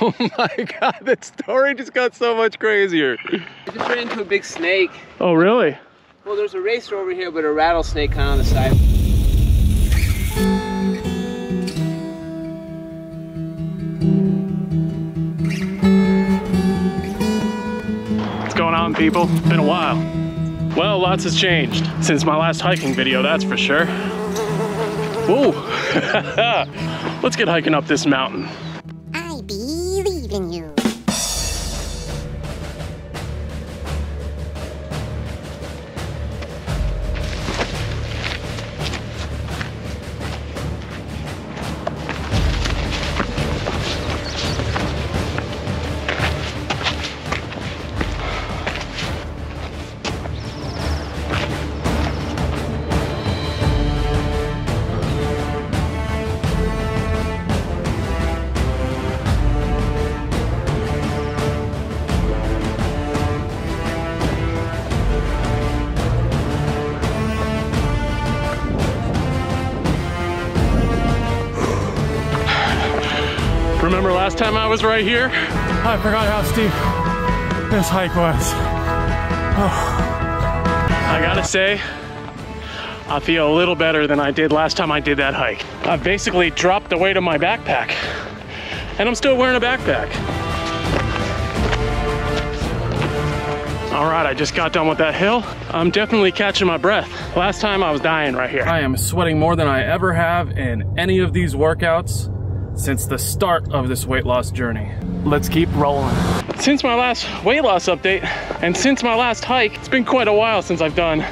Oh my god, that story just got so much crazier. I just ran into a big snake. Oh really? Well, there's a racer over here, but a rattlesnake kind of on the side. What's going on people? It's been a while. Well, lots has changed since my last hiking video, that's for sure. Whoa! Let's get hiking up this mountain. Last time I was right here? I forgot how steep this hike was. Oh. I gotta say, I feel a little better than I did last time I did that hike. I've basically dropped the weight of my backpack and I'm still wearing a backpack. All right, I just got done with that hill. I'm definitely catching my breath. Last time I was dying right here. I am sweating more than I ever have in any of these workouts since the start of this weight loss journey. Let's keep rolling. Since my last weight loss update and since my last hike, it's been quite a while since I've done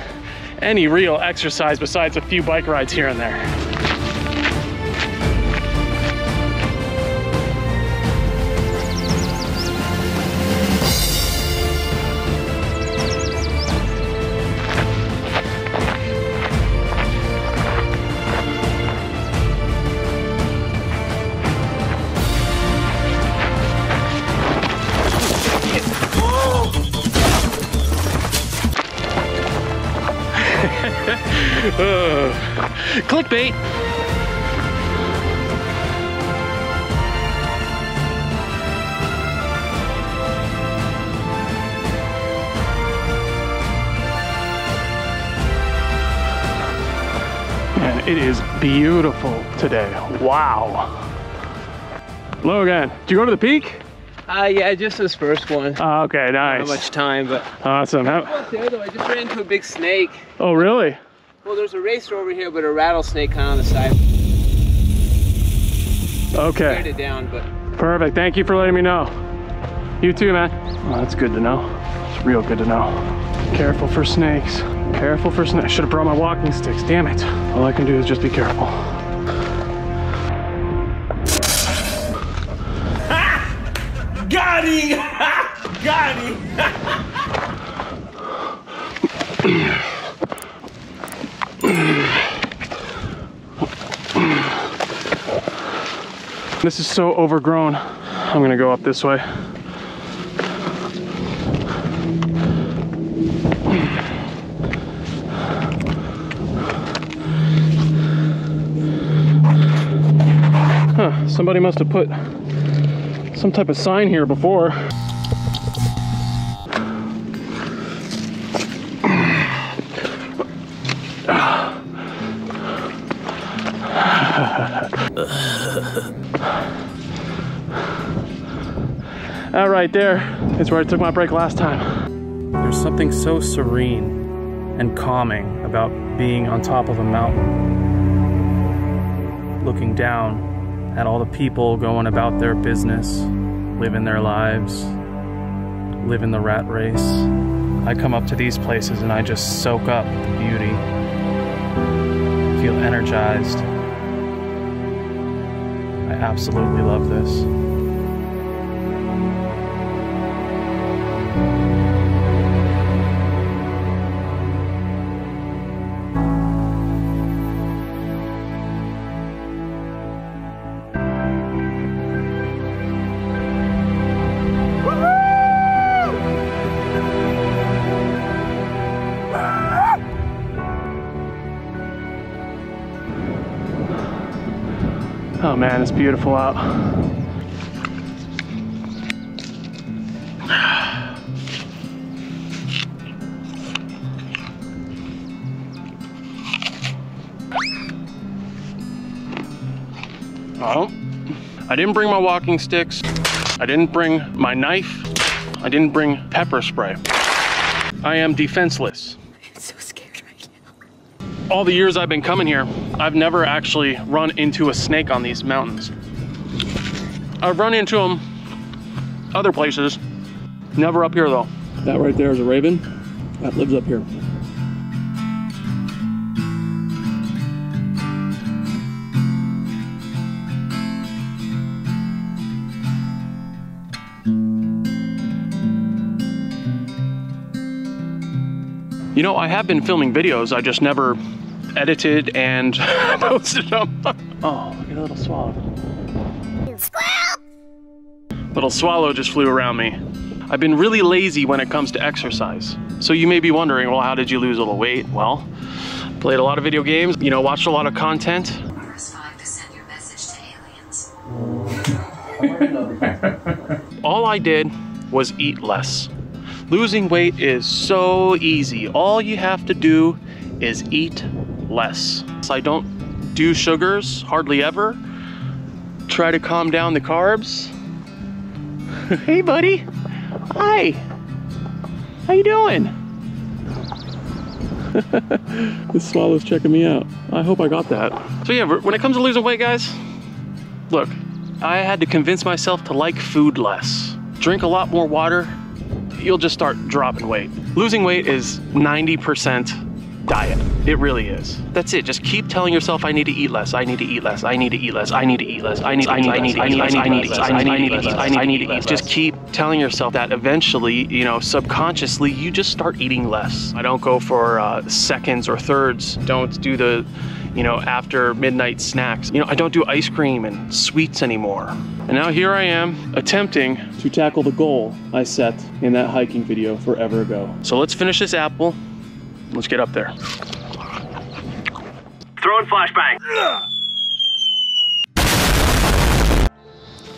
any real exercise besides a few bike rides here and there. Clickbait. And it is beautiful today. Wow. Logan, did you go to the peak? Uh, yeah, just this first one. Oh, okay, nice. Not much time, but Awesome. How- up there though, I just ran into a big snake. oh, really? Well, there's a racer over here, but a rattlesnake kind of on the side. Okay. Scared it down, but Perfect. Thank you for letting me know. You too, man. Oh, that's good to know. It's real good to know. Careful for snakes. Careful for snakes. I should have brought my walking sticks. Damn it. All I can do is just be careful. Got him! Got him! This is so overgrown. I'm gonna go up this way. Huh, somebody must have put some type of sign here before. That right there is where I took my break last time. There's something so serene and calming about being on top of a mountain, looking down at all the people going about their business, living their lives, living the rat race. I come up to these places and I just soak up the beauty, feel energized. Absolutely love this. Man, it's beautiful out. Oh, I didn't bring my walking sticks. I didn't bring my knife. I didn't bring pepper spray. I am defenseless. All the years I've been coming here, I've never actually run into a snake on these mountains. I've run into them other places, never up here though. That right there is a raven that lives up here. You know, I have been filming videos, I just never edited and posted them. oh, look at a little swallow. Little swallow just flew around me. I've been really lazy when it comes to exercise. So you may be wondering, well, how did you lose a little weight? Well, played a lot of video games, you know, watched a lot of content. Press 5 to send your message to aliens. All I did was eat less. Losing weight is so easy. All you have to do is eat less. So I don't do sugars hardly ever. Try to calm down the carbs. hey buddy. Hi. How you doing? this swallow's checking me out. I hope I got that. So yeah, when it comes to losing weight, guys, look, I had to convince myself to like food less. Drink a lot more water, you'll just start dropping weight. Losing weight is 90% diet. It really is. That's it. Just keep telling yourself, I need to eat less. I need to eat less. I need to eat less. I need to eat less. I need. I need. I need. I need. I need. I need. I need to eat. I need to eat. Just keep telling yourself that. Eventually, you know, subconsciously, you just start eating less. I don't go for uh, seconds or thirds. Don't do the, you know, after midnight snacks. You know, I don't do ice cream and sweets anymore. And now here I am attempting to tackle the goal I set in that hiking video forever ago. So let's finish this apple. Let's get up there. Throwing flashbang.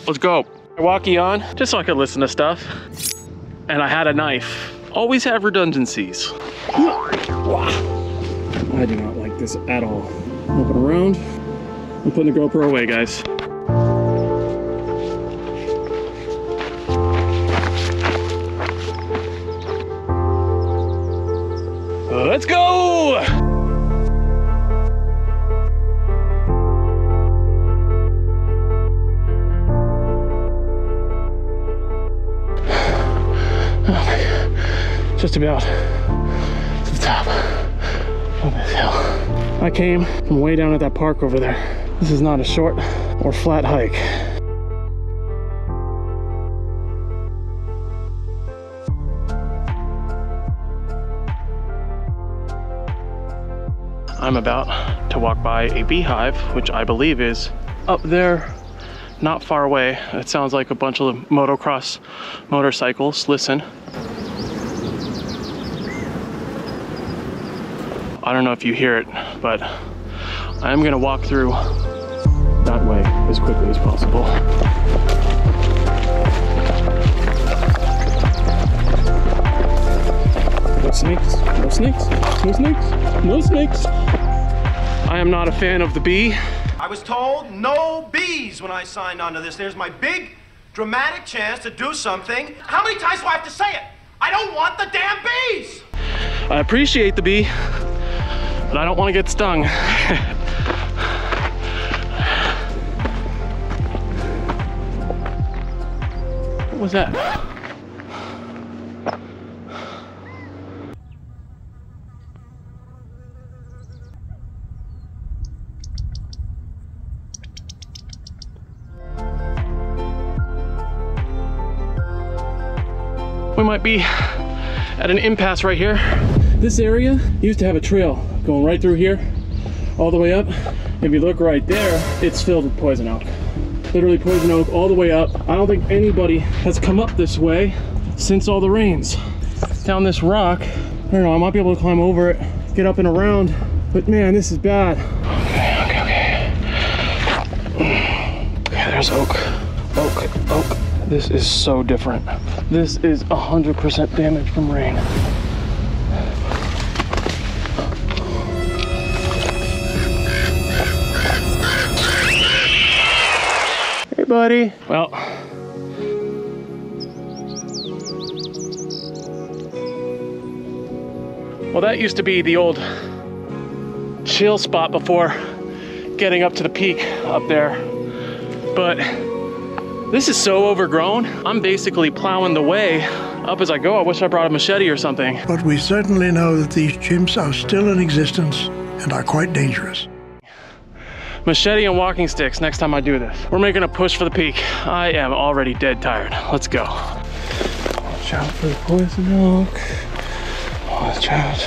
Let's go. Walkie on, just so I could listen to stuff. And I had a knife. Always have redundancies. I do not like this at all. Moving around. I'm putting the GoPro away, guys. Let's go! Just about to the top of this hill. I came from way down at that park over there. This is not a short or flat hike. I'm about to walk by a beehive, which I believe is up there, not far away. It sounds like a bunch of motocross motorcycles. Listen. I don't know if you hear it, but I'm gonna walk through that way as quickly as possible. No snakes, no snakes, no snakes, no snakes. I am not a fan of the bee. I was told no bees when I signed on to this. There's my big, dramatic chance to do something. How many times do I have to say it? I don't want the damn bees! I appreciate the bee, but I don't want to get stung. what was that? We might be at an impasse right here. This area used to have a trail going right through here, all the way up. If you look right there, it's filled with poison oak. Literally poison oak all the way up. I don't think anybody has come up this way since all the rains. Down this rock, I don't know, I might be able to climb over it, get up and around, but man, this is bad. Okay, okay, okay. There's oak, oak, oak. This is so different. This is 100% damage from rain. Hey, buddy. Well, well, that used to be the old chill spot before getting up to the peak up there. But this is so overgrown. I'm basically plowing the way up as I go. I wish I brought a machete or something. But we certainly know that these chimps are still in existence and are quite dangerous. Machete and walking sticks next time I do this. We're making a push for the peak. I am already dead tired. Let's go. Watch out for the poison oak. Watch out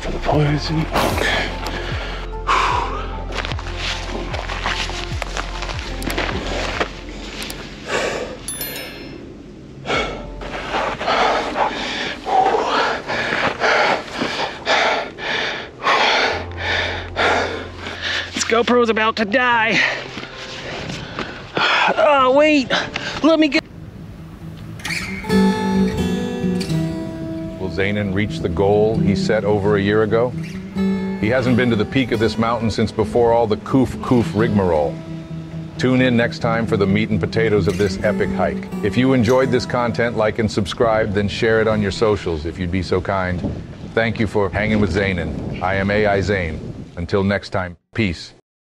for the poison oak. GoPro's about to die. Oh, wait. Let me get. Will Zainenn reach the goal he set over a year ago? He hasn't been to the peak of this mountain since before all the koof koof rigmarole. Tune in next time for the meat and potatoes of this epic hike. If you enjoyed this content, like and subscribe, then share it on your socials if you'd be so kind. Thank you for hanging with Zainenn. I am AI Zain. Until next time, peace.